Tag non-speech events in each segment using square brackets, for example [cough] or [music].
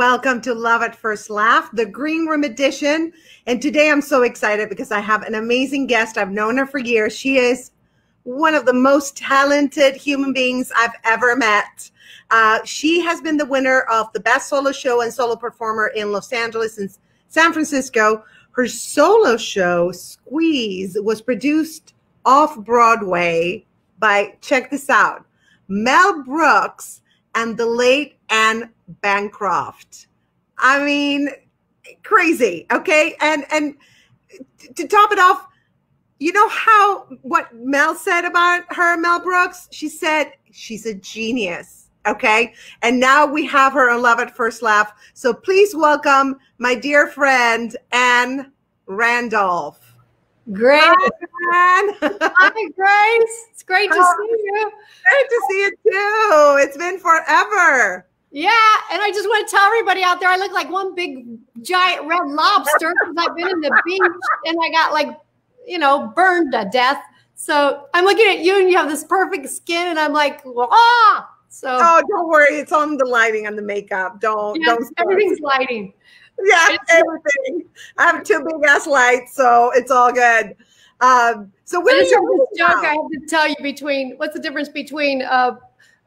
welcome to Love at First Laff, the Green Room edition. And today I'm so excited because I have an amazing guest. I've known her for years. She is one of the most talented human beings I've ever met. Uh, she has been the winner of the best solo show and solo performer in Los Angeles and San Francisco. Her solo show, Squeeze, was produced off Broadway by, check this out, Mel Brooks and the late Anne Bancroft. I mean, crazy. Okay. And, and to top it off, you know how what Mel said about her, Mel Brooks? She said she's a genius. Okay. And now we have her on Love at First Laff. So please welcome my dear friend, Ann Randolph. Great. Hi, Hi, Grace. It's great to oh, see you. Great to see you too. It's been forever. Yeah, and I just want to tell everybody out there, I look like one big giant red lobster because I've been in the beach and I got like, you know, burned to death. So I'm looking at you and you have this perfect skin, and I'm like, ah. So oh, don't worry, it's on the lighting and the makeup. Don't yeah, don't. Everything's lighting. Yeah, it's everything. I have two big ass lights, so it's all good. Um, so when is your joke? I have to tell you between what's the difference between uh,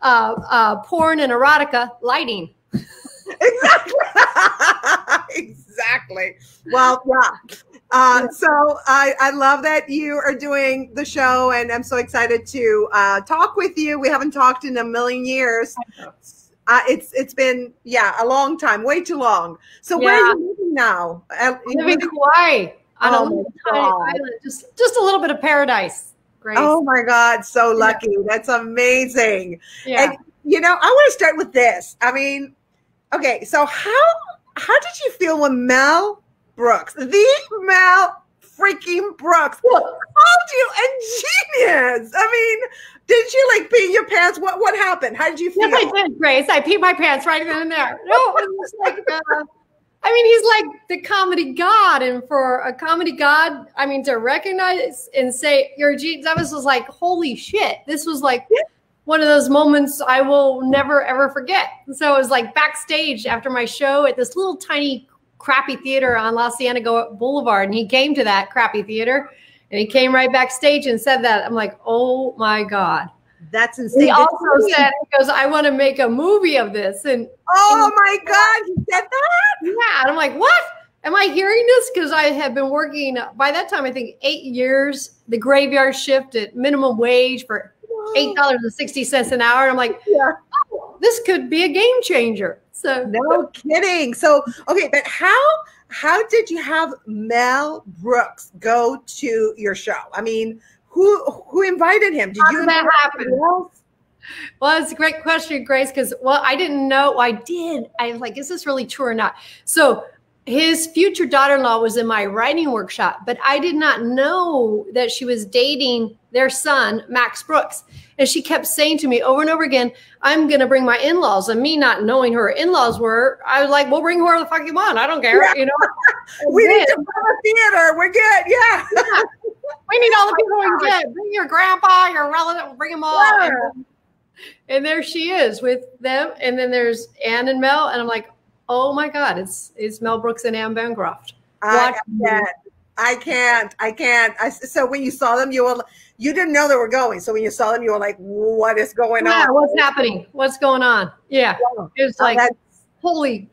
uh, uh, porn and erotica? Lighting. [laughs] exactly. [laughs] exactly. Well, yeah. Uh, so I, I love that you are doing the show, and I'm so excited to uh, talk with you. We haven't talked in a million years. Uh, it's it's been yeah a long time, way too long. So yeah. where are you living now? I live in Hawaii on oh a little tiny island, just just a little bit of paradise. Grace. Oh my God, so lucky! Yeah. That's amazing. Yeah. And you know, I want to start with this. I mean, okay, so how how did you feel when Mel Brooks, the Mel freaking Brooks, called you a genius? I mean, did you like pee your pants? What what happened? How did you feel? Yes, I did, Grace. I peed my pants right then and there. No, it was like. Uh, I mean, he's like the comedy god, and for a comedy god, I mean, to recognize and say genius, that was, was like, holy shit! This was like one of those moments I will never ever forget. So it was like backstage after my show at this little tiny crappy theater on La Cienega Boulevard, and he came to that crappy theater, and he came right backstage and said that. I'm like, oh my god. That's insane. He also said, he goes, I want to make a movie of this. And oh and, my God, he said that? Yeah. And I'm like, what? Am I hearing this? Because I have been working uh, by that time, I think eight years, the graveyard shift at minimum wage for eight dollars and sixty cents an hour. And I'm like, yeah. oh, this could be a game changer. So no kidding. So okay, but how how did you have Mel Brooks go to your show? I mean, who who invited him? Did How you did that happen? Well, it's a great question, Grace, because well, I didn't know. I did. I was like, is this really true or not? So his future daughter-in-law was in my writing workshop, but I did not know that she was dating their son, Max Brooks. And she kept saying to me over and over again, I'm going to bring my in-laws. And me not knowing who her in-laws were, I was like, well, bring whoever the fuck you want. I don't care. Yeah. You know, [laughs] we need to to theater. We're good. Yeah. yeah. We need all the people we can get. Bring your grandpa, your relative, bring them all. Yeah. And, and there she is with them. And then there's Anne and Mel. And I'm like, oh my God, it's it's Mel Brooks and Anne Bancroft. I can't. I can't. I can't. I, so when you saw them, you were you didn't know they were going. So when you saw them, you were like, "What is going yeah, on? What's happening? What's going on?" Yeah, yeah. it was like, "Holy."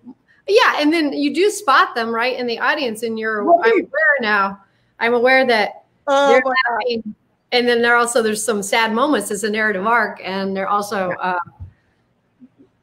Yeah, and then you do spot them right in the audience, and you're. I'm aware now. I'm aware that oh, they're laughing, and then there also there's some sad moments. It's a narrative arc, and they're also. Uh,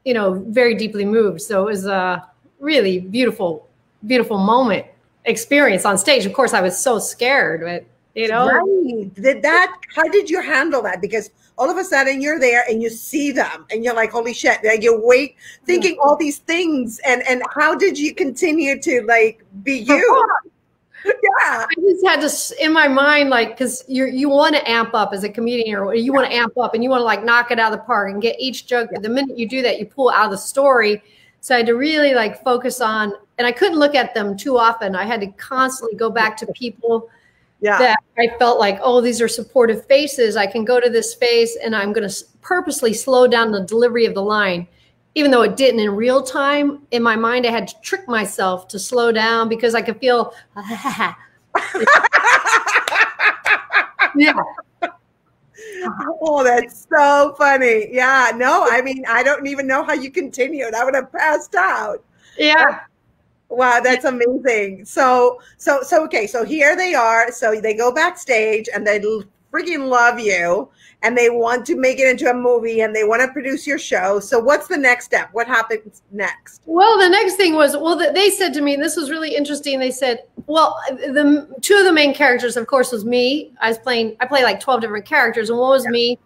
you know, very deeply moved. So it was a really beautiful, beautiful moment experience on stage. Of course, I was so scared, but you know, right. did that? How did you handle that? Because all of a sudden you're there and you see them and you're like, holy shit! Like you wait, thinking all these things, and and how did you continue to like be you? Yeah. I just had to in my mind, like, because you you want to amp up as a comedian, or you want to amp up and you want to like knock it out of the park and get each joke. Yeah. The minute you do that, you pull out of the story. So I had to really like focus on, and I couldn't look at them too often. I had to constantly go back to people yeah. that I felt like, oh, these are supportive faces. I can go to this face and I'm going to purposely slow down the delivery of the line even though it didn't in real time, in my mind, I had to trick myself to slow down because I could feel. yeah. [laughs] [laughs] Oh, that's so funny. Yeah. No, I mean, I don't even know how you continued. I would have passed out. Yeah. Wow, that's amazing. So, so, so, okay. So here they are. So they go backstage and they freaking love you and they want to make it into a movie and they want to produce your show. So what's the next step? What happens next? Well, the next thing was, well, they said to me, and this was really interesting. They said, well, the two of the main characters, of course, was me. I was playing, I play like 12 different characters. And one was yeah. me,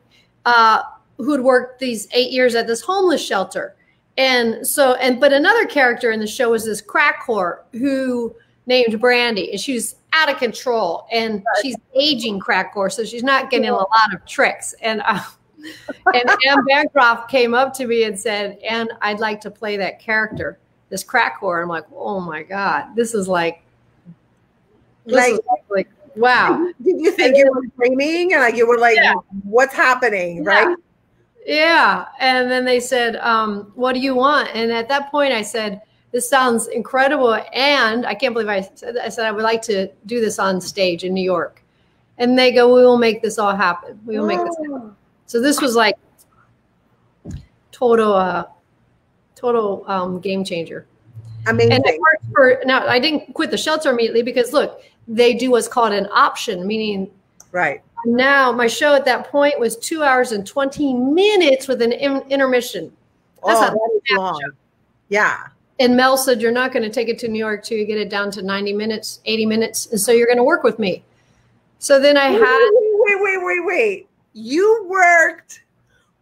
uh, who'd worked these eight years at this homeless shelter. And so, and, but another character in the show was this crack whore who named Brandy and she's out of control and she's aging crack whore. So she's not getting a lot of tricks. And, uh, [laughs] and Anne Bancroft came up to me and said, "And I'd like to play that character, this crack whore." I'm like, "Oh my god, this is like, this like, is like, wow." [laughs] Did you think you were dreaming and like you were like, yeah. "What's happening?" Yeah. Right? Yeah. And then they said, um, "What do you want?" And at that point, I said, "This sounds incredible," and I can't believe I said, I said I would like to do this on stage in New York. And they go, "We will make this all happen. We will make this happen." So this was like total, uh, total um, game changer. Amazing. And it worked for now. I didn't quit the shelter immediately because look, they do what's called an option, meaning right now my show at that point was two hours and 20 minutes with an in- intermission. That's oh, that is long. Show. Yeah. And Mel said, You're not going to take it to New York till you get it down to 90 minutes, 80 minutes. And so you're going to work with me. So then I had. Wait, wait, wait, wait you worked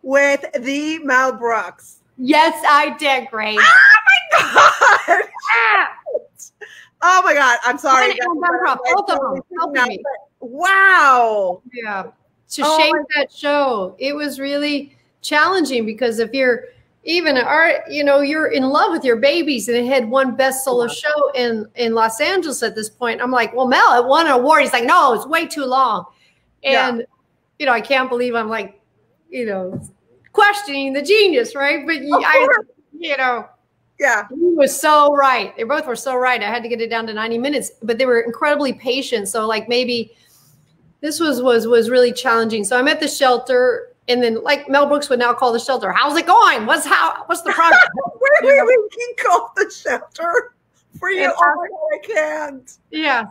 with the Mel Brooks. Yes, I did, Grace. Oh my god! [laughs] oh my god! I'm sorry. Both of them. Wow. Yeah. To oh shape that show, it was really challenging because if you're even art, you know, you're in love with your babies, and it had one best solo show in in Los Angeles at this point. I'm like, well, Mel, it won an award. He's like, no, it's way too long, and. Yeah you know, I can't believe I'm like, you know, questioning the genius, right? But I, you know, yeah, he was so right. They both were so right. I had to get it down to 90 minutes, but they were incredibly patient. So like maybe this was was was really challenging. So I'm at the shelter, and then like Mel Brooks would now call the shelter. How's it going? What's how? What's the progress? wait, wait, wait. He called the shelter for you. Oh, I can't. Yeah,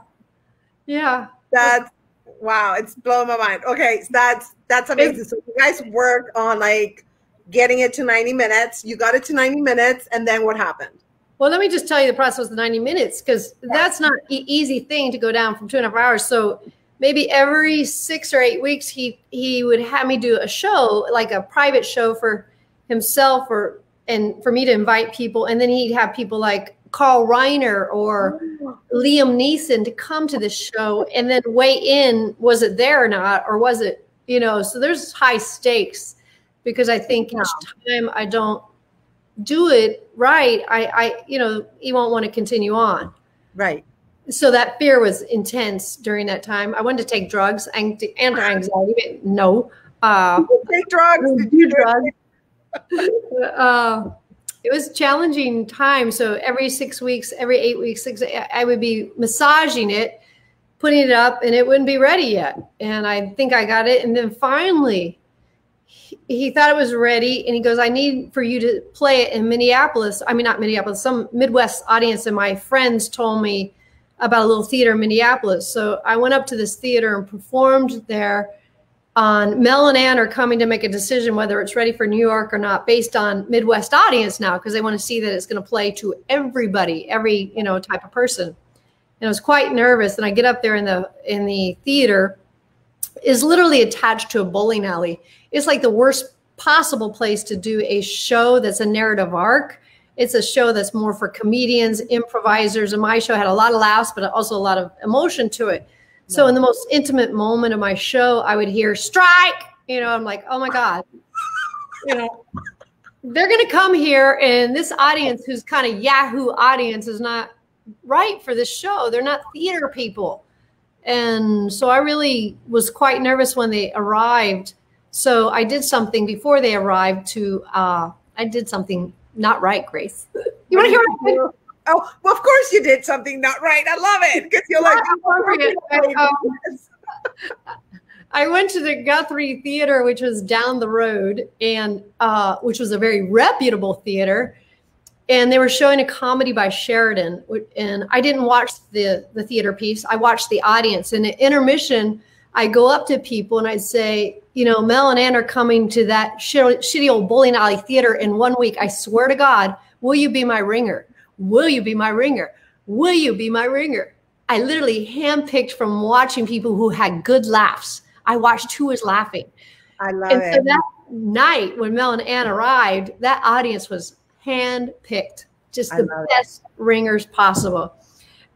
yeah. That's wow, it's blowing my mind. Okay, so that's that's amazing. So you guys work on like getting it to 90 minutes. You got it to 90 minutes, and then what happened? Well, let me just tell you the process of the 90 minutes because that's not an easy thing to go down from two and a half hours. So maybe every six or eight weeks, he he would have me do a show, like a private show for himself or and for me to invite people, and then he'd have people like Carl Reiner or oh. Liam Neeson to come to the show and then weigh in was it there or not or was it you know so there's high stakes because I think each time I don't do it right I I you know he won't want to continue on. Right so that fear was intense during that time I wanted to take drugs and anti anxiety no uh, take drugs do drugs [laughs] uh, it was challenging time. So every six weeks, every eight weeks, six, I would be massaging it, putting it up, and it wouldn't be ready yet. And I think I got it. And then finally, he, he thought it was ready, and he goes, "I need for you to play it in Minneapolis. I mean, not Minneapolis. Some Midwest audience and my friends told me about a little theater in Minneapolis. So I went up to this theater and performed there." on Mel and Anne are coming to make a decision whether it's ready for New York or not based on Midwest audience now because they want to see that it's going to play to everybody, every you know type of person. And I was quite nervous. And I get up there in the in the theater is literally attached to a bowling alley. It's like the worst possible place to do a show that's a narrative arc. It's a show that's more for comedians, improvisers, and my show had a lot of laughs, but also a lot of emotion to it. So in the most intimate moment of my show, I would hear strike. You know, I'm like, oh my God. You know, they're gonna come here and this audience who's kind of Yahoo audience is not right for this show. They're not theater people. And so I really was quite nervous when they arrived. So I did something before they arrived to uh, I did something not right, Grace. You want to hear what I did? Oh, well, of course you did something not right. I love it because you're like, [laughs] [laughs] I went to the Guthrie Theater, which was down the road, and uh, which was a very reputable theater. And they were showing a comedy by Sheridan, and I didn't watch the the theater piece. I watched the audience. And at intermission, I go up to people and I'd say, you know, Mel and Anne are coming to that shitty old bowling alley theater in one week. I swear to God, will you be my ringer? Will you be my ringer? Will you be my ringer? I literally handpicked from watching people who had good laughs. I watched who was laughing. I love and it. So that night when Mel and Anne arrived, that audience was handpicked, just the best it. ringers possible.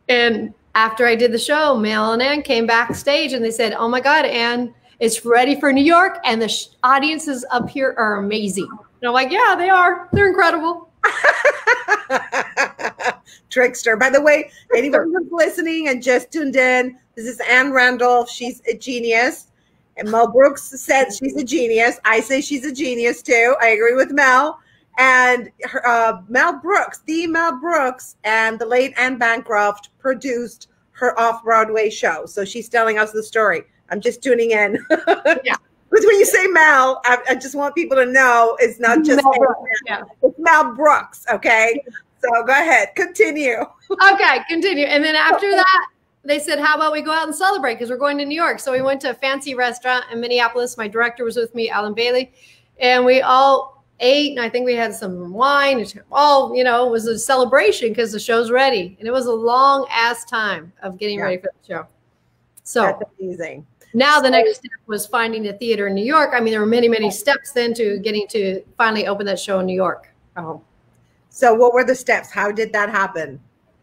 And after I did the show, Mel and Anne came backstage and they said, "Oh my God, Ann, it's ready for New York, and the sh- audiences up here are amazing." And I'm like, "Yeah, they are. They're incredible." [laughs] Trickster. By the way, anyone who's listening and just tuned in, this is Ann Randolph. She's a genius. And Mel Brooks said she's a genius. I say she's a genius too. I agree with Mel. And her, uh, Mel Brooks, the Mel Brooks, and the late Anne Bancroft produced her off Broadway show. So she's telling us the story. I'm just tuning in. [laughs] yeah. Because when you say Mel, I, I, just want people to know it's not just Mel Brooks, yeah. it's Mel Brooks. Okay. So go ahead, continue. [laughs] okay, continue. And then after that, they said, How about we go out and celebrate? Because we're going to New York. So we went to a fancy restaurant in Minneapolis. My director was with me, Alan Bailey. And we all ate, and I think we had some wine. It all, you know, was a celebration because the show's ready. And it was a long ass time of getting yeah. ready for the show. So That's amazing. Now the next step was finding a theater in New York. I mean, there were many, many steps then to getting to finally open that show in New York. Oh. So what were the steps? How did that happen?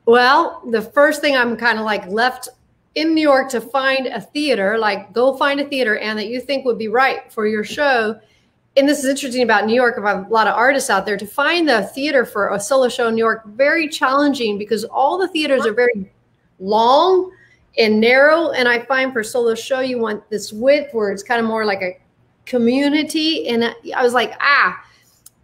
Well, the first thing I'm kind of like left in New York to find a theater, like go find a theater and that you think would be right for your show. And this is interesting about New York. I a lot of artists out there to find the theater for a solo show in New York, very challenging because all the theaters are very long and narrow. And I find for solo show, you want this width where it's kind of more like a community. And I was like, ah.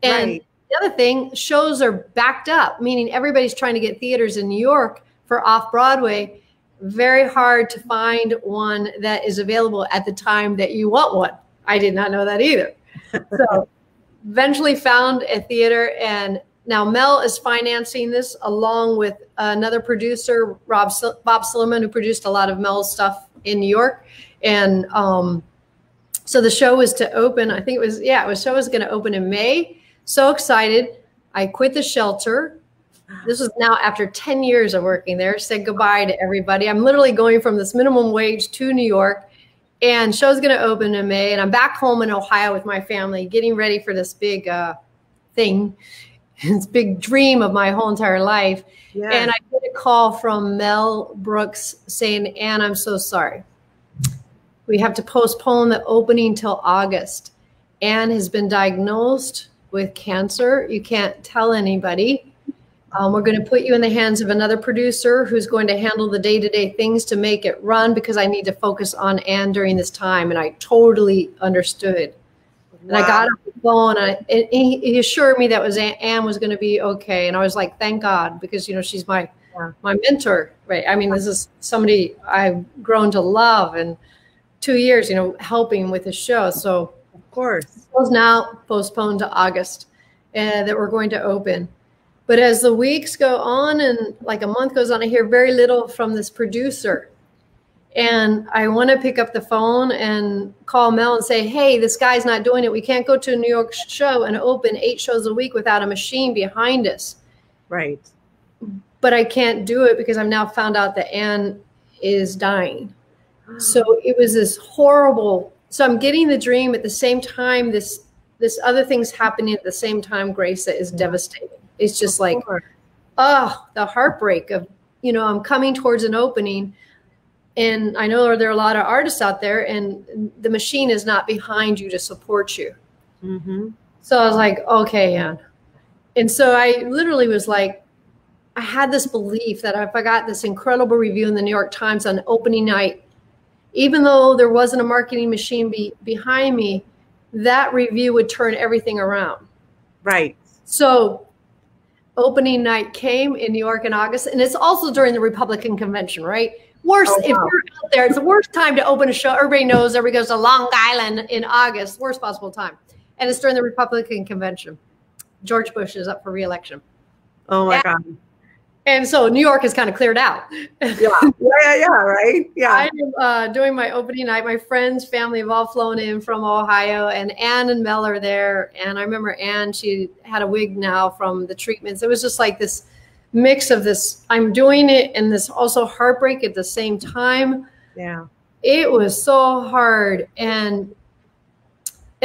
And right. the other thing, shows are backed up, meaning everybody's trying to get theaters in New York for off Broadway. Very hard to find one that is available at the time that you want one. I did not know that either. So eventually found a theater and now Mel is financing this along with another producer, Rob Bob Silverman, who produced a lot of Mel's stuff in New York. And um, so the show was to open. I think it was yeah, it was show was going to open in May. So excited! I quit the shelter. This was now after 10 years of working there. Said goodbye to everybody. I'm literally going from this minimum wage to New York, and show's going to open in May. And I'm back home in Ohio with my family, getting ready for this big uh, thing [laughs] this big dream of my whole entire life. Yeah. And I get a call from Mel Brooks saying, Ann, I'm so sorry. We have to postpone the opening till August. Anne has been diagnosed with cancer. You can't tell anybody. Um, we're going to put you in the hands of another producer who's going to handle the day to day things to make it run because I need to focus on Anne during this time. And I totally understood. And wow. I got off the phone and, I, and he, he, assured me that was Anne was going to be okay. And I was like, thank God, because, you know, she's my, yeah. my mentor, right? I mean, this is somebody I've grown to love and two years, you know, helping with the show. So of course, it was now postponed to August uh, that we're going to open. But as the weeks go on and like a month goes on, I hear very little from this producer and I want to pick up the phone and call Mel and say, "Hey, this guy's not doing it. We can't go to a New York show and open eight shows a week without a machine behind us." Right. But I can't do it because I've now found out that Anne is dying. Ah. So it was this horrible. So I'm getting the dream at the same time. This this other thing's happening at the same time. Grace that is mm. devastating. It's just like, oh, the heartbreak of you know I'm coming towards an opening and I know there are a lot of artists out there, and the machine is not behind you to support you. Mm-hmm. So I was like, okay, Ann. And so I literally was like, I had this belief that if I got this incredible review in the New York Times on opening night, even though there wasn't a marketing machine be, behind me, that review would turn everything around. Right. So opening night came in New York in August, and it's also during the Republican convention, right? Worst Oh, if you're out there, it's the worst time to open a show. Everybody knows everybody goes to Long Island in August, worst possible time. And it's during the Republican convention. George Bush is up for reelection. Oh my. God. And so New York is kind of cleared out. Yeah. [laughs] Yeah. Yeah. Yeah. Right. Yeah. I am uh, doing my opening night. My friends, family have all flown in from Ohio, and Anne and Mel are there. And I remember Anne; she had a wig now from the treatments. It was just like this mix of this. I'm doing it, and this also heartbreak at the same time. yeah. It was so hard, and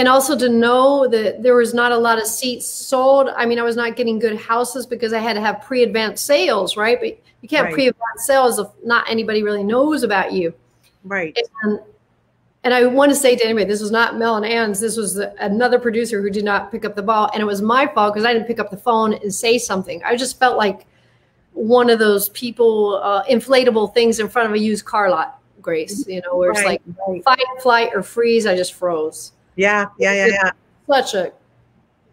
and also to know that there was not a lot of seats sold. I mean, I was not getting good houses because I had to have pre-advanced sales, right? But you can't Right. pre-advanced sales if not anybody really knows about you. Right. And, and I want to say to anybody, this was not Mel and Anne's. This was the, another producer who did not pick up the ball, and it was my fault because I didn't pick up the phone and say something. I just felt like one of those people, uh, inflatable things in front of a used car lot. Grace, you know, where it's like right. fight, flight, or freeze. I just froze. Yeah. Yeah. Yeah. Yeah. Such a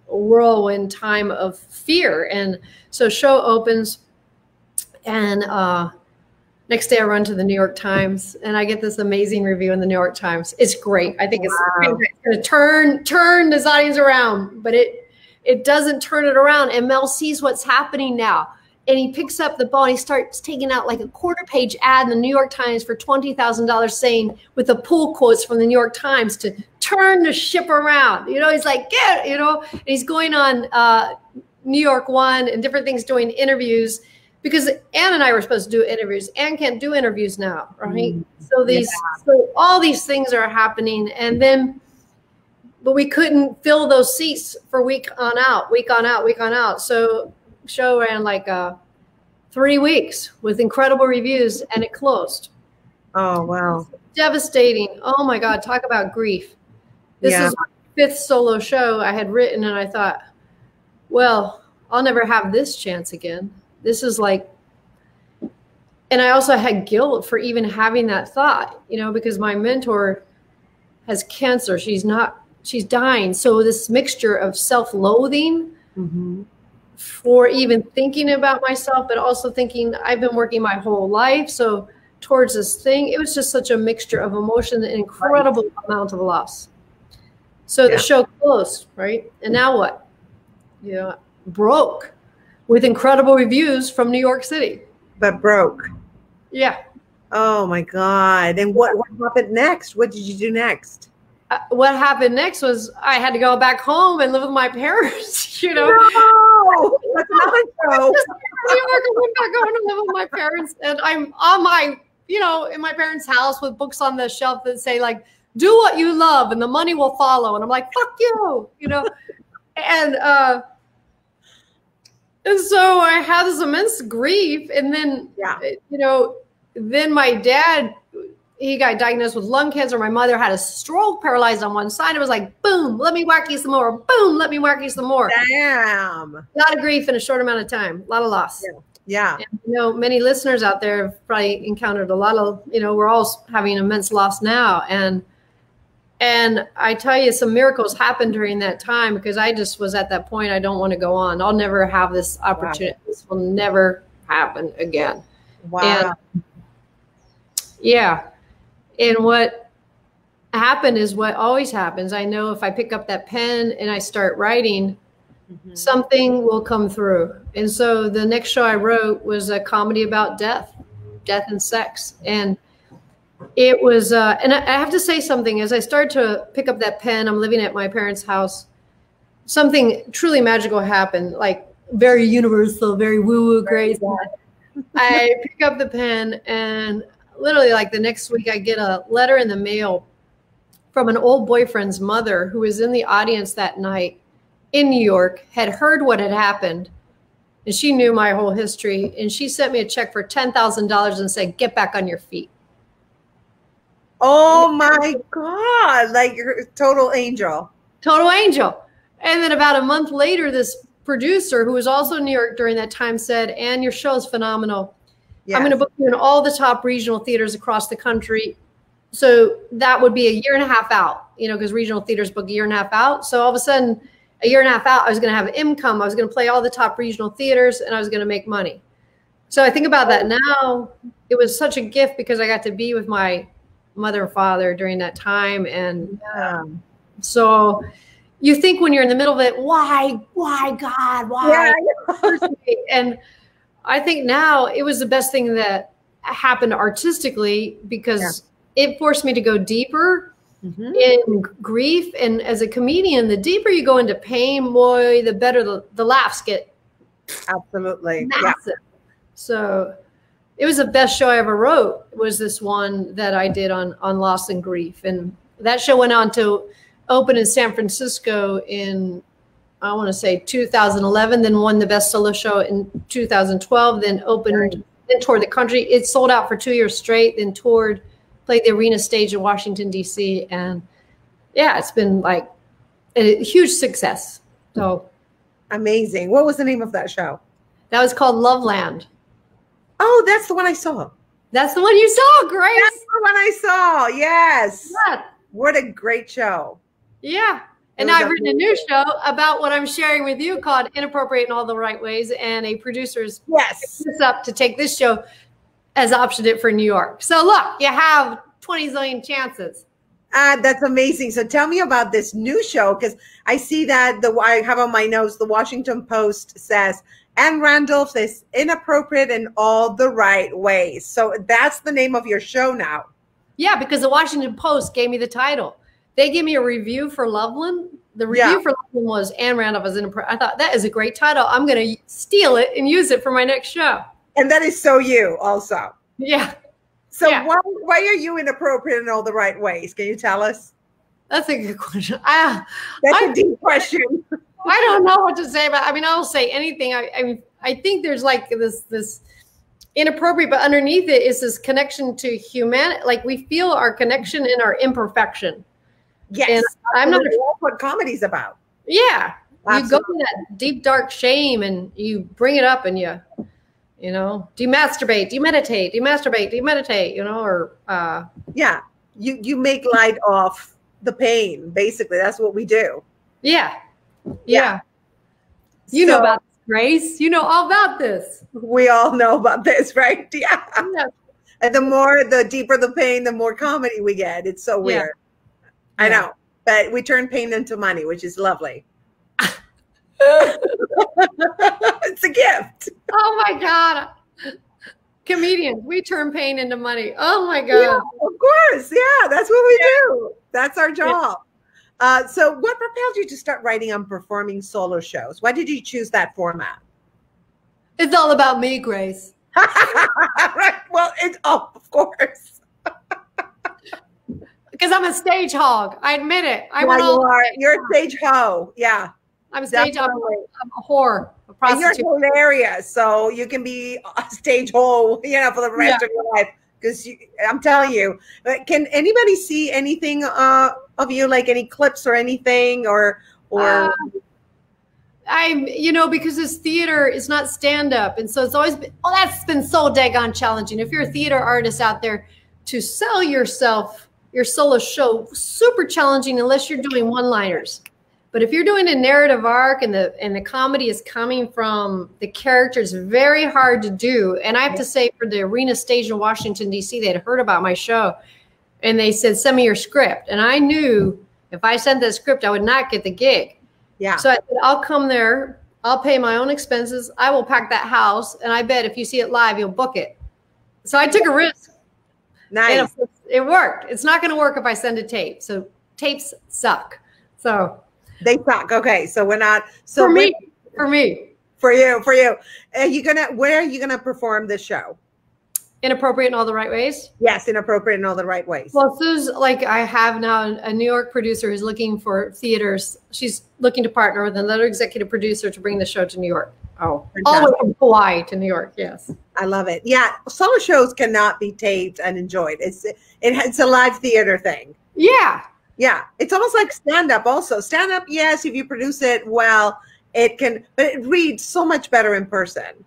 whirlwind time of fear, and so show opens, and uh, next day I run to the New York Times and I get this amazing review in the New York Times. It's great. I think it's, going to turn turn this audience around, but it it doesn't turn it around. And Mel sees what's happening now. And he picks up the ball and he starts taking out like a quarter page ad in the New York Times for $20,000 saying with the pull quotes from the New York Times to turn the ship around. You know, he's like, get, you know, and he's going on uh, New York One and different things doing interviews because Anne and I were supposed to do interviews. Anne can't do interviews now, right? Mm. So these, so all these things are happening, and then, but we couldn't fill those seats for week on out, week on out, week on out. So show ran like uh, three weeks with incredible reviews, and it closed. Oh wow. Devastating. Oh my God, talk about grief. This Yeah. is my fifth solo show I had written, and I thought, well, I'll never have this chance again. This is like, and I also had guilt for even having that thought, you know, because my mentor has cancer. She's not, she's dying. So this mixture of self loathing hmm for even thinking about myself, but also thinking I've been working my whole life. So towards this thing, it was just such a mixture of emotion an incredible amount of loss. So Yeah. the show closed, right? And now what? You know, broke with incredible reviews from New York City. But broke. Yeah. Oh my God. And what, what happened next? What did you do next? Uh, what happened next was I had to go back home and live with my [laughs] parents, you know. No, that's another [laughs] show. New York, I went back home to live with my parents, and I'm on my, you know, in my parents' house with books on the shelf that say like, "Do what you love, and the money will follow." And I'm like, "Fuck you," you know, and uh, and so I had this immense grief, and then Yeah. you know, then my dad. He got diagnosed with lung cancer. My mother had a stroke, paralyzed on one side. It was like, boom, let me whack you some more. Boom, let me whack you some more. Damn. A lot of grief in a short amount of time. A lot of loss. Yeah. And, you know, many listeners out there have probably encountered a lot of, you know, we're all having immense loss now. And and I tell you, some miracles happened during that time because I just was at that point. I don't want to go on. I'll never have this opportunity. This will never happen again. Wow. Yeah. And what happened is what always happens. I know if I pick up that pen and I start writing, Mhm. something will come through. And so the next show I wrote was a comedy about death, death and sex. And it was, uh, and I I have to say something as I start to pick up that pen, I'm living at my parents' house. Something truly magical happened, like very universal, very woo woo grace. I pick up the pen, and literally, like the next week, I get a letter in the mail from an old boyfriend's mother who was in the audience that night in New York, had heard what had happened, and she knew my whole history. And she sent me a check for $10,000 and said, Get back on your feet. Oh my God. Like you're a total angel. Total angel. And then about a month later, this producer, who was also in New York during that time, said, Ann, your show is phenomenal. I'm going to book you in all the top regional theaters across the country. So that would be a year and a half out, you know, because regional theaters book a year and a half out. So all of a sudden, a year and a half out, I was going to have income. I was going to play all the top regional theaters and I was going to make money. So I think about that now. It was such a gift because I got to be with my mother and father during that time. And um, so you think when you're in the middle of it, why, why, God, why? Yeah. [laughs] and I think now it was the best thing that happened artistically because yeah. it forced me to go deeper mm-hmm. in grief. And as a comedian, the deeper you go into pain, boy, the better the, the laughs get. Absolutely. Massive. Yeah. So it was the best show I ever wrote was this one that I did on, on loss and grief. And that show went on to open in San Francisco in I want to say 2011, then won the best solo show in 2012, then opened, then toured the country. It sold out for two years straight, then toured played the arena stage in Washington D.C. and yeah, it's been like a huge success. So amazing! What was the name of that show? That was called Loveland. Oh, that's the one I saw. That's the one you saw, Grace. That's the one I saw. Yes. Yeah. What a great show. Yeah. And I've written a new show about what I'm sharing with you called Inappropriate in All the Right Ways. And a producer's yes. this up to take this show as optioned it for New York. So look, you have 20 zillion chances. Ah, that's amazing. So tell me about this new show because I see that the I have on my notes the Washington Post says Ann Randolph is inappropriate in all the right ways. So that's the name of your show now. Yeah, because the Washington Post gave me the title. They gave me a review for Loveland. The review yeah. for Loveland was Ann Randolph is inappropriate. I thought that is a great title. I'm going to steal it and use it for my next show. And that is so you also. Yeah. So yeah. why why are you inappropriate in all the right ways? Can you tell us? That's a good question. I, That's I, a deep question. I don't know what to say about. I mean, I'll say anything. I, I mean, I think there's like this this inappropriate, but underneath it is this connection to humanity. Like we feel our connection in our imperfection. Yes, and I'm not. That's what comedy's about. Yeah, Absolutely. you go to that deep dark shame and you bring it up and you you know do you masturbate do you meditate do you masturbate do you meditate you know or uh yeah you you make light of the pain basically that's what we do yeah yeah, yeah. you so, know about this, grace you know all about this we all know about this right [laughs] yeah. yeah. and the more the deeper the pain the more comedy we get it's so weird yeah. I know but we turn pain into money which is lovely [laughs] it's a gift. Oh my God. Comedians, we turn pain into money. Oh my God. Yeah, of course. Yeah, that's what we do. That's our job. Uh, so, what propelled you to start writing and performing solo shows? Why did you choose that format? It's all about me, Grace. [laughs] right. Well, it's oh, of course. Because I'm a stage hog. I admit it. I yeah, you are. You're a stage hoe. Yeah. I'm a stage hog. I'm a whore, a prostitute. And you're hilarious, so you can be a stage hole, [laughs] you know, for the rest yeah. of your life. Because I'm telling you, can anybody see anything uh, of you, like any clips or anything, or or? Uh, I'm, you know, because this theater is not stand up, and so it's always been. Oh, that's been so daggone challenging. If you're a theater artist out there, to sell yourself, your solo show, super challenging unless you're doing one liners but if you're doing a narrative arc and the and the comedy is coming from the characters, very hard to do. And I have to say, for the arena stage in Washington D.C., they had heard about my show, and they said, "Send me your script." And I knew if I sent that script, I would not get the gig. Yeah. So I said, "I'll come there. I'll pay my own expenses. I will pack that house, and I bet if you see it live, you'll book it." So I took a risk. Nice. It, worked. It's not going to work if I send a tape. So tapes suck. So they suck. Okay, so we're not. So for me, for me, for you, for you. Are you gonna? Where are you gonna perform this show? Inappropriate in all the right ways. Yes, inappropriate in all the right ways. Well, Sue's like I have now a New York producer who's looking for theaters. She's looking to partner with another executive producer to bring the show to New York. Oh, all the way from Hawaii to New York. Yes, I love it. Yeah, solo shows cannot be taped and enjoyed. It's it, it's a live theater thing. Yeah, yeah, it's almost like stand up. Also, stand up. Yes, if you produce it well, it can, but it reads so much better in person.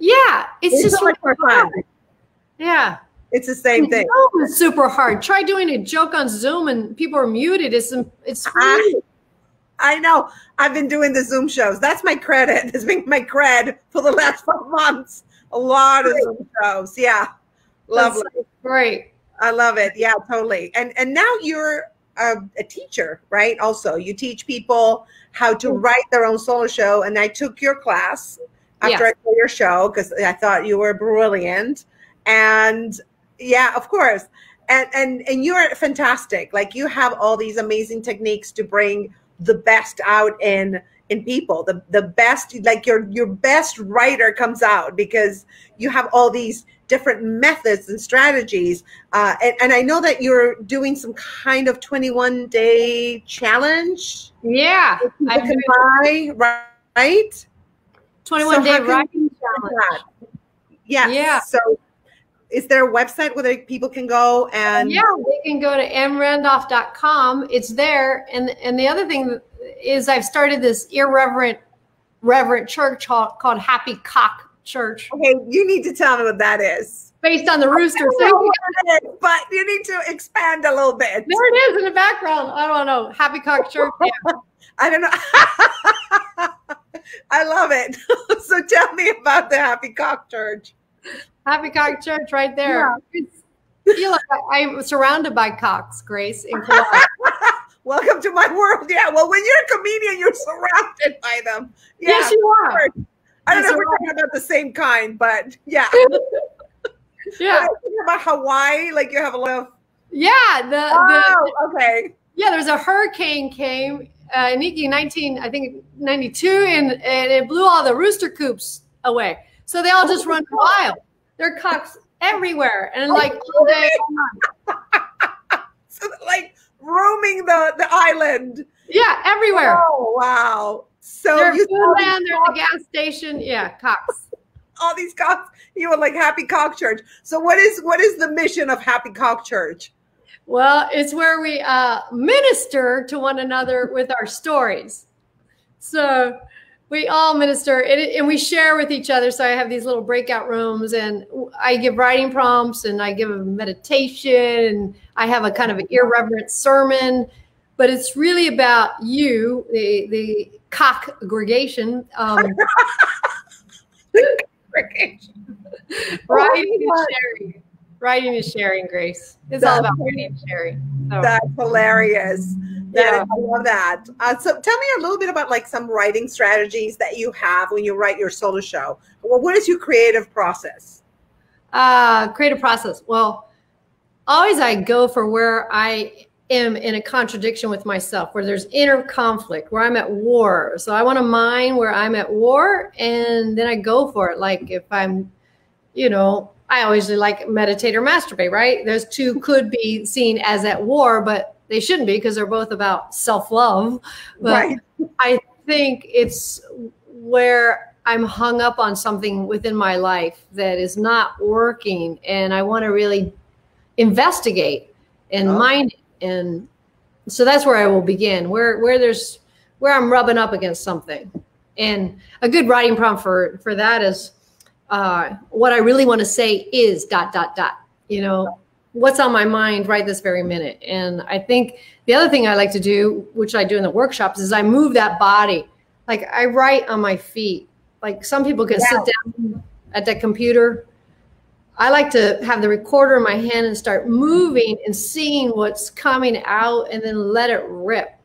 Yeah, it's, it's just so much more fun. Yeah, it's the same thing. It's super hard. Try doing a joke on Zoom and people are muted. It's it's. I, I know. I've been doing the Zoom shows. That's my credit. [laughs] It's been my cred for the last [laughs] five months. A lot of Zoom shows. Yeah. Lovely. That's great. I love it. Yeah, totally. And and now you're a, a teacher, right? Also, you teach people how to Mm-hmm. write their own solo show. And I took your class after Yes. I saw your show because I thought you were brilliant. And yeah, of course. And and and you're fantastic. Like you have all these amazing techniques to bring the best out in in people. The the best like your your best writer comes out because you have all these different methods and strategies. Uh, and, and I know that you're doing some kind of 21 day challenge. Yeah. I'm can buy, right? 21 So day writing challenge. Yeah. Yeah. So is there a website where they, people can go and yeah, they can go to annrandolph.com. It's there. And and the other thing is I've started this irreverent reverent church called, called Happy Cock Church okay, you need to tell me what that is. based on the rooster. I So know you- what it is, but you need to expand a little bit. there it is in the background. I don't know. Happy Cock Church. Yeah. [laughs] I don't know. [laughs] I love it. [laughs] so tell me about the Happy Cock Church. Happy Cock Church right there. It's, feel like I, I'm surrounded by cocks, Grace, in. [laughs] Welcome to my world. Yeah. Well, when you're a comedian, you're surrounded by them. Yeah. yes, you are. I don't know if we're talking about the same kind, but yeah. [laughs] Yeah. About Hawaii, like you have a lot of. Yeah. The, the Oh, okay. Yeah, there's a hurricane came uh, in 19, I think 92, and, and it blew all the rooster coops away. So they all just run wild. There are cocks everywhere, and like all day. [laughs] So like roaming the the island. Yeah, everywhere. Oh wow! So They're you at saw these Foodland, they're the gas station. Yeah, cocks. [laughs] all these cocks. You were like Happy Cock Church. So what is what is the mission of Happy Cock Church? Well, it's where we uh, minister to one another with our stories. So we all minister and, and we share with each other. So I have these little breakout rooms and I give writing prompts and I give a meditation and I have a kind of an irreverent sermon. But it's really about you, the, the cock aggregation, um, [laughs] [laughs] writing and sharing. Writing and sharing, Grace. It's all about writing and sharing. So. That's hilarious. That Yeah. is- I love that. Uh, so tell me a little bit about like some writing strategies that you have when you write your solo show. Well, what is your creative process? Uh, creative process. Well, always I go for where I am in a contradiction with myself, where there's inner conflict, where I'm at war. So I want to mine where I'm at war, and then I go for it. Like if I'm, you know, I always like meditate or masturbate. Right? Those two could be seen as at war, but they shouldn't be because they're both about self love. But Right. I think it's where I'm hung up on something within my life that is not working, and I want to really investigate and Oh. mind it. And so that's where I will begin. Where where there's where I'm rubbing up against something, and a good writing prompt for for that is uh, what I really want to say is dot dot dot. You know, what's on my mind right this very minute. And I think the other thing I like to do, which I do in the workshops, is I move that body. Like I write on my feet. Like some people can sit down at that computer. I like to have the recorder in my hand and start moving and seeing what's coming out and then let it rip.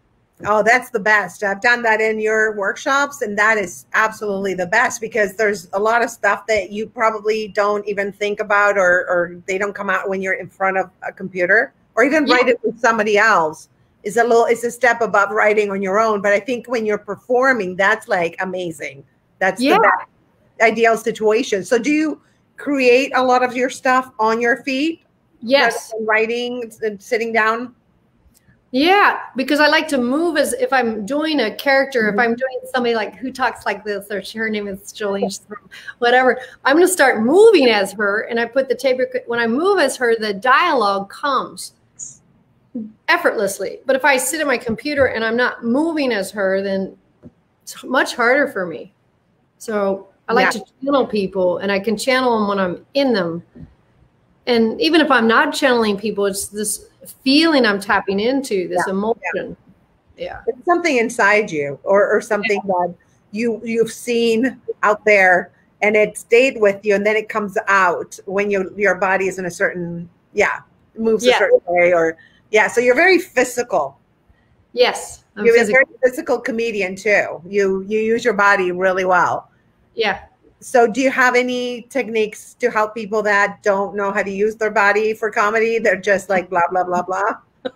Oh, that's the best. I've done that in your workshops, and that is absolutely the best because there's a lot of stuff that you probably don't even think about, or, or they don't come out when you're in front of a computer, or even Yeah. write it with somebody else. Is a little, it's a step above writing on your own. But I think when you're performing, that's like amazing. That's Yeah. the best ideal situation. So, do you create a lot of your stuff on your feet? Yes. writing and sitting down. Yeah, because I like to move as if I'm doing a character, if mm-hmm. I'm doing somebody like who talks like this, or her name is Jolene, whatever. I'm going to start moving as her, and I put the tape. When I move as her, the dialogue comes effortlessly. But if I sit at my computer and I'm not moving as her, then it's much harder for me. So I like Yeah. to channel people, and I can channel them when I'm in them. And even if I'm not channeling people, it's this feeling I'm tapping into, this Yeah, emotion. Yeah. It's something inside you or, or something yeah. that you you've seen out there and it stayed with you and then it comes out when you your body is in a certain yeah moves yeah. a certain way or yeah so you're very physical yes I'm you're physical. a very physical comedian too you you use your body really well yeah so do you have any techniques to help people that don't know how to use their body for comedy? They're just like blah blah blah blah. [laughs]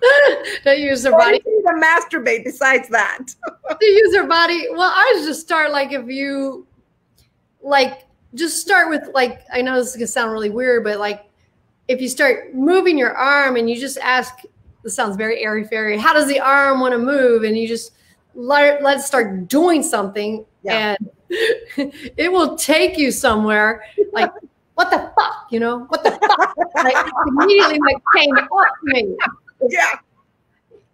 They use their body. to masturbate besides that. [laughs] To use their body. Well i was just start like if you like just start with like i know this is gonna sound really weird but like if you start moving your arm and you just ask this sounds very airy fairy how does the arm want to move? and you just let, let it start doing something yeah. and it will take you somewhere like what the fuck you know? What the fuck? Like immediately like came up to me. Yeah.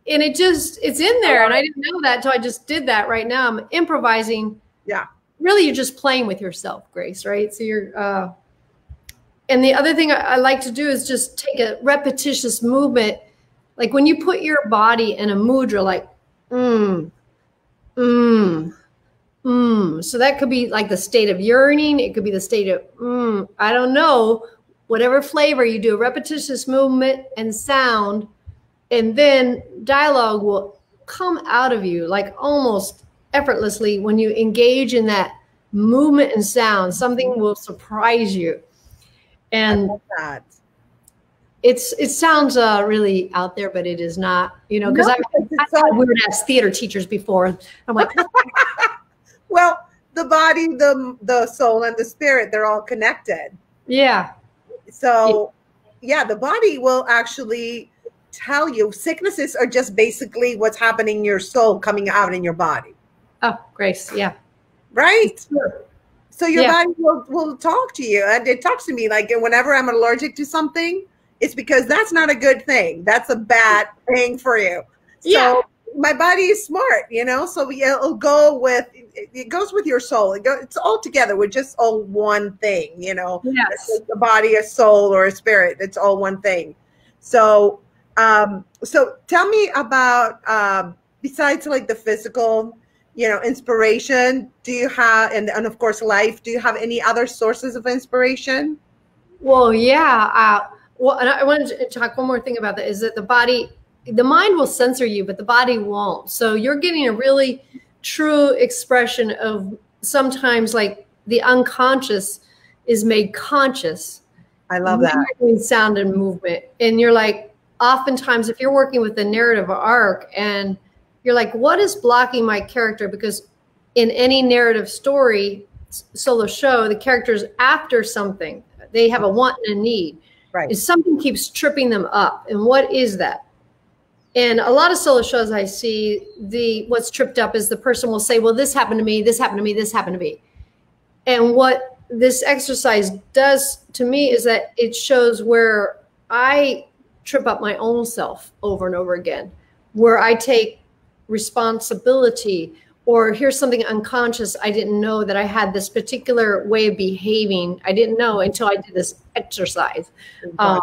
And it just it's in there and i didn't know that until i just did that. Right now i'm improvising. Yeah. Really you're just playing with yourself grace right? So you're uh and the other thing I, I like to do is just take a repetitious movement. Like when you put your body in a mudra like mm mm mm so that could be like the state of yearning it could be the state of mm i don't know. Whatever flavor you do a repetitious movement and sound and then dialogue will come out of you like almost effortlessly when you engage in that movement and sound. Something will surprise you. And that. it's it sounds uh, really out there but it is not you know because no, i've, I've had weird ass theater teachers before. I'm like [laughs] well the body the the soul and the spirit they're all connected yeah so yeah the body will actually tell you sicknesses are just basically what's happening in your soul coming out in your body Oh, Grace. Yeah. Right. Sure. So your yeah. body will, will talk to you. And it talks to me like whenever I'm allergic to something, it's because that's not a good thing. That's a bad thing for you. Yeah. My body is smart, you know, so it'll go with, it goes with your soul. It go, it's all together. We're just all one thing, you know, yes. a body, a soul, or a spirit. It's all one thing. So, um, so tell me about, um, besides like the physical, you know inspiration do you have and, and of course life do you have any other sources of inspiration well yeah uh, well and i wanted to talk one more thing about that is that the body the mind will censor you but the body won't so you're getting a really true expression of sometimes like the unconscious is made conscious i love that Between sound and movement and you're like oftentimes if you're working with the narrative arc and you're like, what is blocking my character? Because in any narrative story, solo show, the character's after something. They have a want and a need. Right. Is something keeps tripping them up. And what is that? And a lot of solo shows I see, the what's tripped up is the person will say, Well, this happened to me, this happened to me, this happened to me. And what this exercise does to me is that it shows where I trip up my own self over and over again, where I take responsibility or here's something unconscious i didn't know that i had this particular way of behaving i didn't know until i did this exercise um,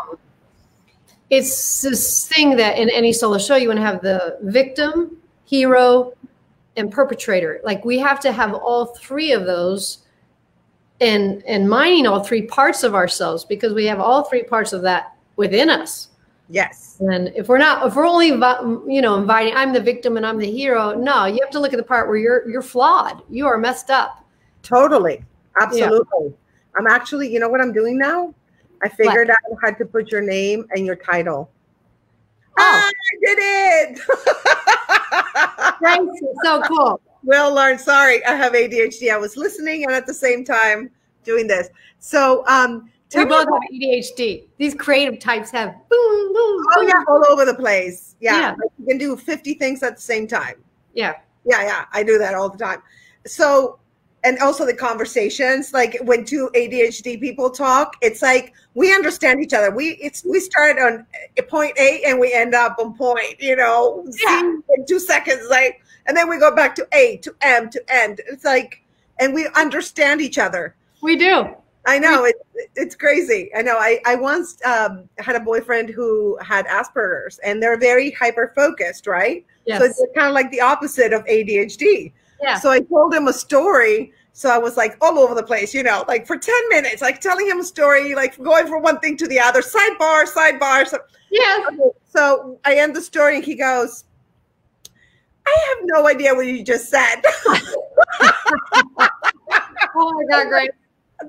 it's this thing that in any solo show you want to have the victim hero and perpetrator like we have to have all three of those and and mining all three parts of ourselves because we have all three parts of that within us Yes. And if we're not, if we're only, you know, inviting, I'm the victim and I'm the hero. No, you have to look at the part where you're you're flawed. You are messed up. Totally, absolutely. Yeah. I'm actually, you know, what I'm doing now. I figured what? out how to put your name and your title. Oh, I did it! [laughs] Thanks. So cool. Well, Lauren, sorry, I have ADHD. I was listening and at the same time doing this. So, um, we both have ADHD. These creative types have boom, boom, boom. Oh yeah, all over the place. Yeah, yeah. Like you can do 50 things at the same time. Yeah. Yeah, yeah. I do that all the time. So, and also the conversations, like when two ADHD people talk, it's like we understand each other. We it's we start on point A and we end up on point, you know, yeah. in two seconds, like, and then we go back to A to M to end. It's like, and we understand each other. We do. I know it, it's crazy. I know. I I once um, had a boyfriend who had Asperger's, and they're very hyper focused, right? Yes. So it's kind of like the opposite of ADHD. Yeah. So I told him a story. So I was like all over the place, you know, like for 10 minutes, like telling him a story, like going from one thing to the other, sidebar, sidebar. So, yeah. so I end the story and he goes, I have no idea what you just said. [laughs] [laughs] Oh my god, great.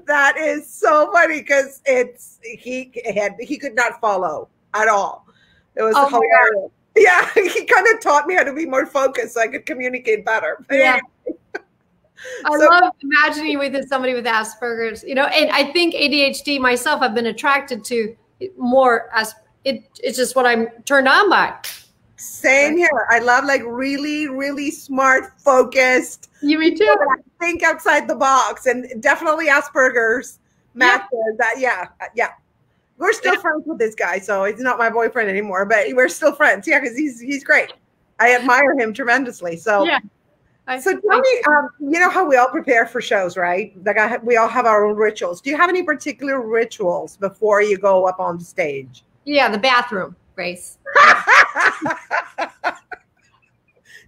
that is so funny because it's he had he could not follow at all. It was Oh hilarious. Yeah, [laughs] he kind of taught me how to be more focused so I could communicate better. But Yeah. anyway, I So- love imagining with somebody with Asperger's, you know, and I think ADHD myself, I've been attracted to more as it, it's just what I'm turned on by. Same here. I love like really, really smart, focused, You me too. think outside the box, and definitely Asperger's matches that. Yeah, uh, yeah. We're still Yeah. friends with this guy, so he's not my boyfriend anymore, but we're still friends. Yeah, because he's he's great. I admire him tremendously. So Yeah. I, So tell me, um, you know how we all prepare for shows, right? Like I, we all have our own rituals. Do you have any particular rituals before you go up on the stage? yeah, the bathroom, Grace. [laughs]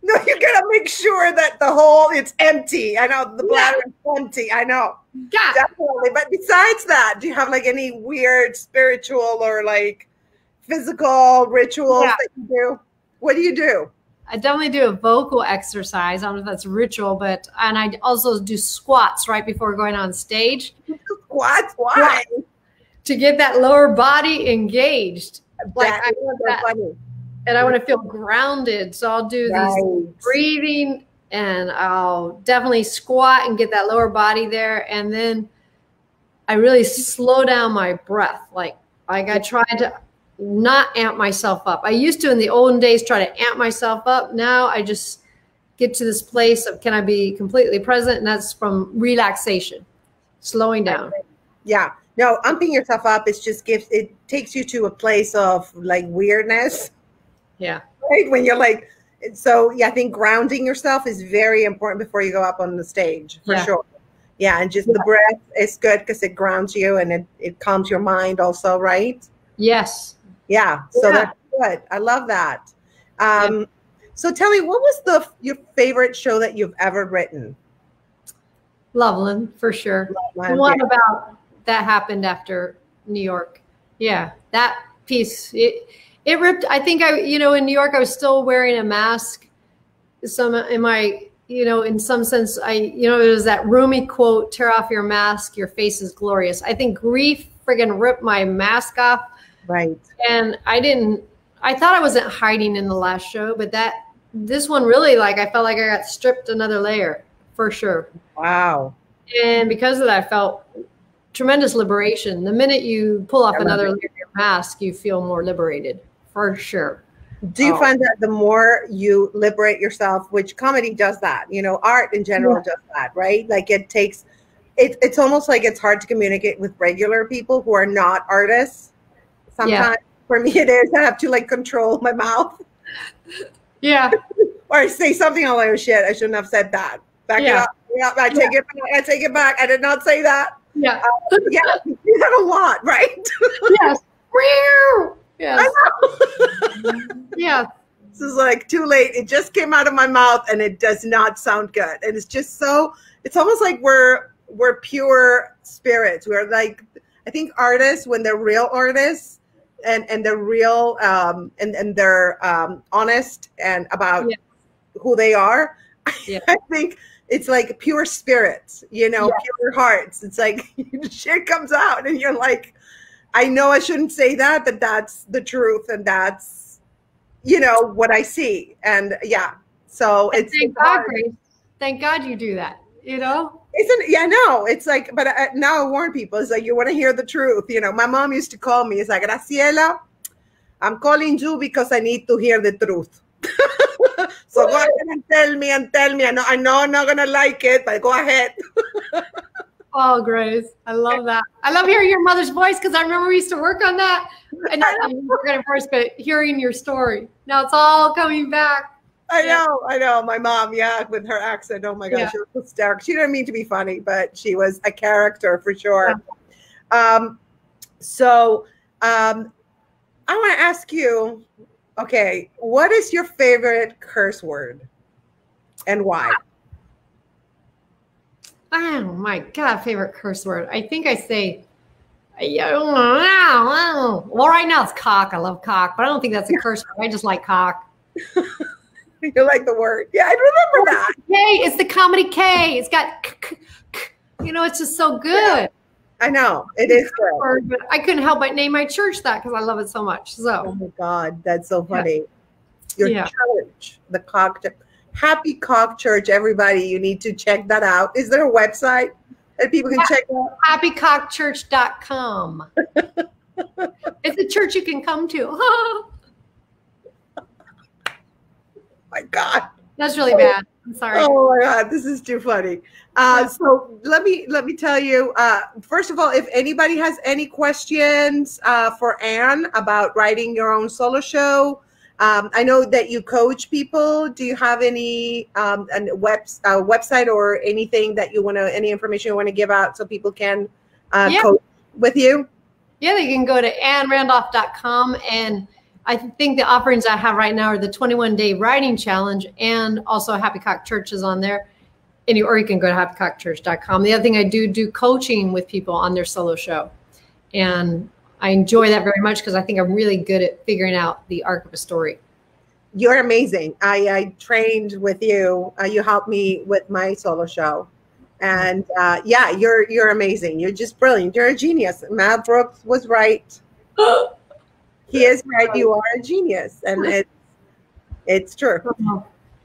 no, you gotta make sure that the hole it's empty. I know the bladder is empty. I know God, definitely. But besides that, do you have like any weird spiritual or like physical rituals Yeah. that you do? What do you do? I definitely do a vocal exercise. I don't know if that's ritual, but and I also do squats right before going on stage Squats? Why? to get that lower body engaged. Like That I so that, funny. And I want to feel grounded. So I'll do these breathing and I'll definitely squat and get that lower body there. And then I really slow down my breath. Like, like I try to not amp myself up. I used to in the olden days try to amp myself up. Now I just get to this place of can I be completely present? And that's from relaxation, slowing down. Yeah. No, umping yourself up is just gives it takes you to a place of like weirdness, Yeah. right? When you're like so yeah, I think grounding yourself is very important before you go up on the stage for Yeah. sure. Yeah, and just the breath is good because it grounds you and it, it calms your mind also, right? Yes. Yeah. So Yeah. that's good. I love that. Um so tell me what was the your favorite show that you've ever written? Loveland for sure. The one about that happened after New York. Yeah, that piece it it ripped. I think I you know in New York I was still wearing a mask. Some in my you know in some sense I you know it was that Rumi quote: "Tear off your mask, your face is glorious." I think grief friggin' ripped my mask off, Right. and I didn't. I thought I wasn't hiding in the last show, but that this one really like I felt like I got stripped another layer for sure. Wow. And because of that, I felt tremendous liberation. The minute you pull off another it. layer of your mask, you feel more liberated for sure. Do you Oh. find that the more you liberate yourself, which comedy does that, you know, art in general does that, right? Like it takes, it, it's almost like it's hard to communicate with regular people who are not artists. Sometimes for me it is. I have to like control my mouth Yeah. [laughs] or I say something. I'm like, oh shit, I shouldn't have said that. Back Yeah. it up. Yeah, I take it back. I take it back. I did not say that. Yeah. Uh, yeah, [laughs] you do that a lot, right? [laughs] yes. Yes. [laughs] Yeah. This is like too late. It just came out of my mouth and it does not sound good. And it's just so it's almost like we're we're pure spirits. We're like I think artists when they're real artists and and they're real um and and they're um honest and about Yeah. who they are. [laughs] Yeah. I think it's like pure spirits, you know, Yeah. pure hearts. It's like [laughs] shit comes out and you're like I know I shouldn't say that, but that's the truth and that's you know what I see. And yeah. So And it's thank it's God. Grace. Thank God you do that. You know? Isn't yeah, no, it's like, but I, now I warn people. It's like you want to hear the truth. You know, my mom used to call me. It's like Graciela, I'm calling you because I need to hear the truth. [laughs] so go ahead and tell me and tell me. I know, I know I'm not gonna like it, but go ahead. [laughs] Oh, Grace. I love that. I love hearing your mother's voice because I remember we used to work on that. And not I mean, working at first, but hearing your story. Now it's all coming back. I Yeah. know, I know. My mom, yeah, with her accent. Oh my gosh, Yeah. she was hysterical. She didn't mean to be funny, but she was a character for sure. Um, so um, I want to ask you Okay, what is your favorite curse word and why? Oh my god, favorite curse word. I think I say well, right now it's cock. I love cock, but I don't think that's a curse word. I just like cock. [laughs] you like the word? Yeah, I remember that. K. It's the comedy K. It's got, you know, it's just so good. I know it is good. But I couldn't help but name my church that because I love it so much. So, oh my god, that's so funny. Your yeah. church, the cock. Happy Cock Church, everybody. You need to check that out. Is there a website that people can check out? HappyCockChurch.com. [laughs] it's a church you can come to. [laughs] oh my God. That's really bad. I'm sorry. Oh my God, this is too funny. Uh, so let me let me tell you. Uh, first of all, if anybody has any questions uh, for Ann about writing your own solo show, um, I know that you coach people. Do you have any um, a web uh, website or anything that you want to any information you want to give out so people can uh, yeah. coach with you? Yeah, they can go to annrandolph.com and I think the offerings I have right now are the 21 day writing challenge and also Happy Cock Church is on there. And you, or you can go to happycockchurch.com. The other thing I do do coaching with people on their solo show. And I enjoy that very much because I think I'm really good at figuring out the arc of a story. You're amazing. I, I trained with you. Uh, you helped me with my solo show, and uh, yeah, you're you're amazing. You're just brilliant. You're a genius. Mel Brooks was right. [gasps] he is right. You are a genius, and it's it's true.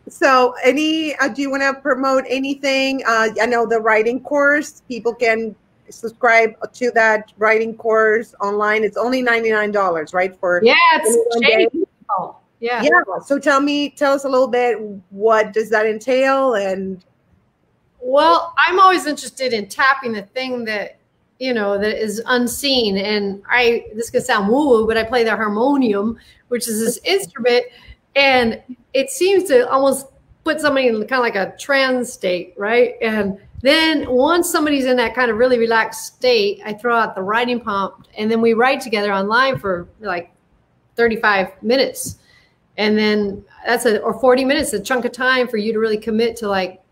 So, any uh, do you want to promote anything? Uh, I know the writing course. People can subscribe to that writing course online. It's only $99, right? For yeah, it's yeah. Yeah. So tell me, tell us a little bit what does that entail and well, I'm always interested in tapping the thing that you know that is unseen. And I this could sound woo-woo, but I play the harmonium, which is this [laughs] instrument, and it seems to almost put somebody in kind of like a trance state, right? And then once somebody's in that kind of really relaxed state, I throw out the writing prompt and then we write together online for like 35 minutes. And then that's a, or 40 minutes, a chunk of time for you to really commit to like,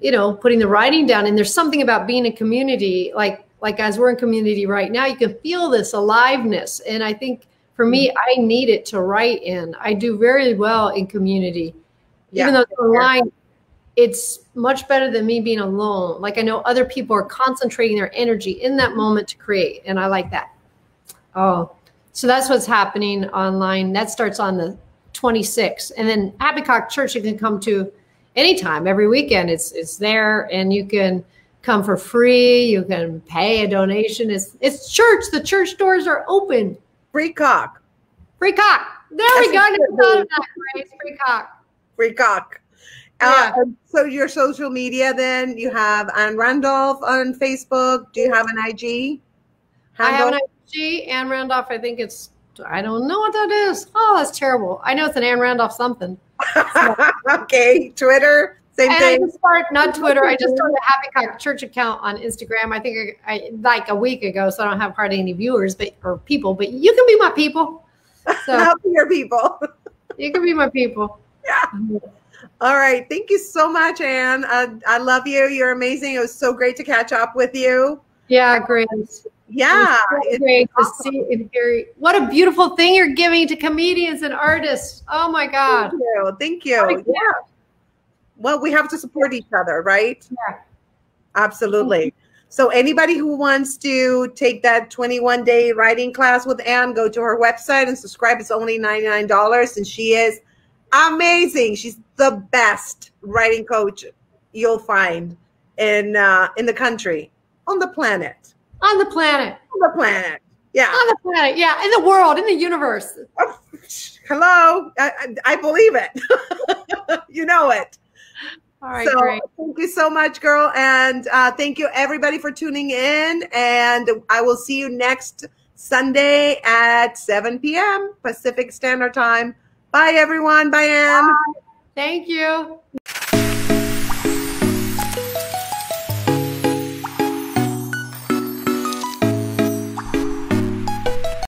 you know, putting the writing down. And there's something about being a community, like, like as we're in community right now, you can feel this aliveness. And I think for me, mm-hmm. I need it to write in. I do very well in community. Yeah. Even though it's online, it's much better than me being alone. Like I know other people are concentrating their energy in that moment to create, and I like that. Oh, so that's what's happening online. That starts on the 26th, and then Happy Cock Church you can come to anytime, every weekend. It's it's there, and you can come for free. You can pay a donation. It's it's church. The church doors are open. Free cock. Free cock. There that's we go. Free cock. Free cock. Uh, so your social media then you have Ann Randolph on Facebook. Do you have an IG? Handle? I have an IG. Ann Randolph. I think it's. I don't know what that is. Oh, that's terrible. I know it's an Ann Randolph something. So. [laughs] okay, Twitter. Same and thing. I just started not Twitter. I just started a Happy Cock Church account on Instagram. I think I, I, like a week ago, so I don't have hardly any viewers, but or people. But you can be my people. [laughs] So I'll be your people. you can be my people. [laughs] Yeah. All right. Thank you so much, Ann. Uh, I love you. You're amazing. It was so great to catch up with you. Yeah, great. Yeah. So great awesome. to see and hear. What a beautiful thing you're giving to comedians and artists. Oh my God. Thank you. Thank you. Yeah. Well, we have to support each other, right? Yeah. Absolutely. So anybody who wants to take that 21 day writing class with Ann, go to her website and subscribe. It's only $99 and she is amazing. She's the best writing coach you'll find in uh, in the country, on the planet. On the planet. On the planet. Yeah. On the planet. Yeah. In the world, in the universe. Oh, hello. I, I believe it. [laughs] you know it. All right, so great. thank you so much, girl. And uh, thank you everybody for tuning in. And I will see you next Sunday at 7 p.m. Pacific Standard Time Bye, everyone. Bye, Ann. Bye. Thank you.